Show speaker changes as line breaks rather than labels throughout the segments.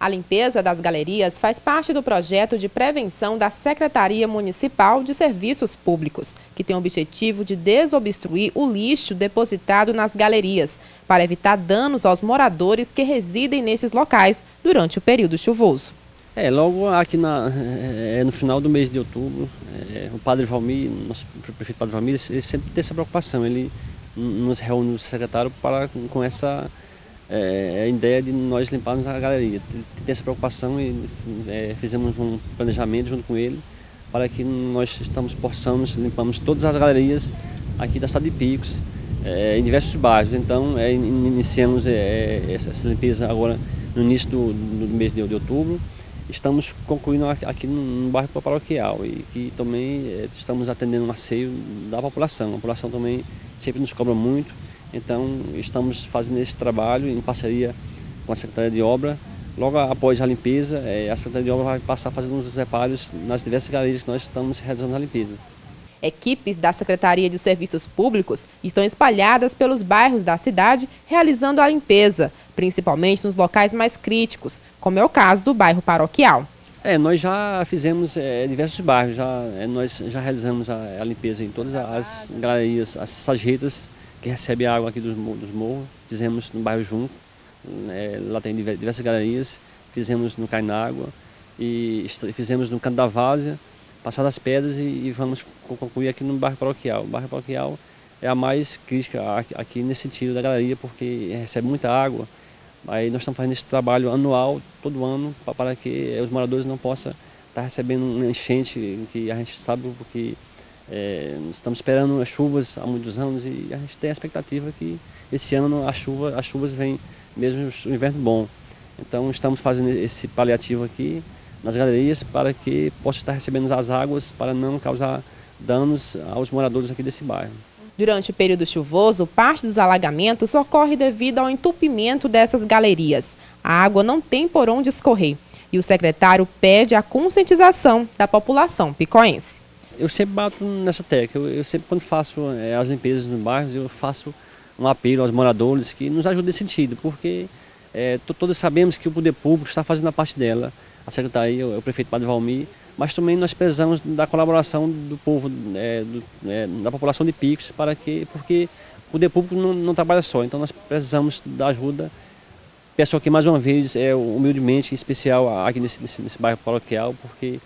A limpeza das galerias faz parte do projeto de prevenção da Secretaria Municipal de Serviços Públicos, que tem o objetivo de desobstruir o lixo depositado nas galerias, para evitar danos aos moradores que residem nesses locais durante o período chuvoso.
É, logo aqui na, é, no final do mês de outubro, é, o Padre Valmir, nosso prefeito Padre Valmir, ele sempre tem essa preocupação, ele nos reúne o secretário para com essa é, a ideia de nós limparmos a galeria. Tem essa preocupação e é, fizemos um planejamento junto com ele para que nós estamos possamos limpamos todas as galerias aqui da cidade de Picos, é, em diversos bairros. Então é, iniciamos é, é, essa limpeza agora no início do, do mês de, de, outubro. Estamos concluindo aqui no, no bairro paroquial e que também é, estamos atendendo um asseio da população. A população também sempre nos cobra muito então, estamos fazendo esse trabalho em parceria com a Secretaria de Obra. Logo após a limpeza, é, a Secretaria de Obra vai passar fazendo os reparos nas diversas galerias que nós estamos realizando a limpeza.
Equipes da Secretaria de Serviços Públicos estão espalhadas pelos bairros da cidade realizando a limpeza, principalmente nos locais mais críticos, como é o caso do bairro Paroquial.
É, nós já fizemos é, diversos bairros, já, é, nós já realizamos a, a, limpeza em todas as galerias, as sarjetas, que recebe água aqui dos, dos morros. Fizemos no bairro Junco, né, lá tem diversas galerias. Fizemos no Cainágua e fizemos no Canto da Várzea, Passar Pedras e, e, vamos concluir aqui no bairro Paroquial. O bairro Paroquial é a mais crítica aqui nesse sentido da galeria, porque recebe muita água. Aí nós estamos fazendo esse trabalho anual, todo ano, para que os moradores não possam estar recebendo uma enchente, que a gente sabe porque é, estamos esperando as chuvas há muitos anos e a gente tem a expectativa que esse ano a chuva, as chuvas vêm mesmo o inverno bom. Então estamos fazendo esse paliativo aqui nas galerias para que possa estar recebendo as águas para não causar danos aos moradores aqui desse bairro.
Durante o período chuvoso, parte dos alagamentos ocorre devido ao entupimento dessas galerias. A água não tem por onde escorrer e o secretário pede a conscientização da população picoense
eu sempre bato nessa tecla. Eu, eu sempre, quando faço é, as limpezas nos bairros, eu faço um apelo aos moradores que nos ajudem nesse sentido, porque é, todos sabemos que o poder público está fazendo a parte dela, a secretaria, o prefeito Padre Valmir, mas também nós precisamos da colaboração do povo, é, do, é, da população de Picos, para que, porque o poder público não, não trabalha só, então nós precisamos da ajuda. Peço aqui mais uma vez, é, humildemente, em especial aqui nesse, nesse, nesse bairro paroquial, porque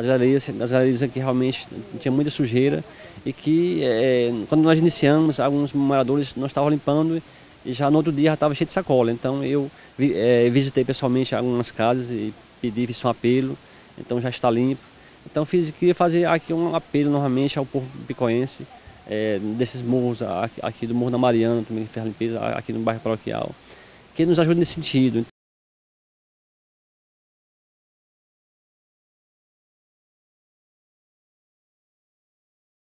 as galerias, as galerias aqui realmente tinha muita sujeira e que é, quando nós iniciamos, alguns moradores nós estávamos limpando e já no outro dia já estava cheio de sacola. Então eu é, visitei pessoalmente algumas casas e pedi, fiz um apelo, então já está limpo. Então fiz, queria fazer aqui um apelo novamente ao povo picoense, é, desses morros aqui, aqui, do Morro da Mariana, também que fez a limpeza aqui no bairro paroquial, que nos ajude nesse sentido.